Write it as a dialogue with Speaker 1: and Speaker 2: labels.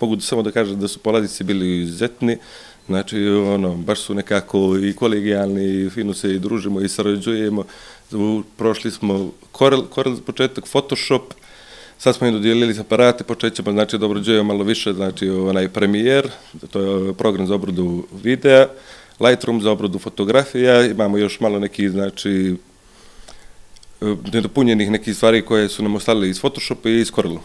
Speaker 1: Mogu samo da kažem da su polaznici bili izuzetni, znači ono, baš su nekako i kolegijalni, i fino se i družimo i sarađujemo. Prošli smo korel, korel za početak, Photoshop, sad smo im dodijelili aparate, počet ćemo, pa znači dobrođujemo malo više, znači onaj premijer, to je program za obradu videa, Lightroom za obradu fotografija, imamo još malo neki, znači, e, nedopunjenih nekih stvari koje su nam ostale iz Photoshopa i iz Corelu.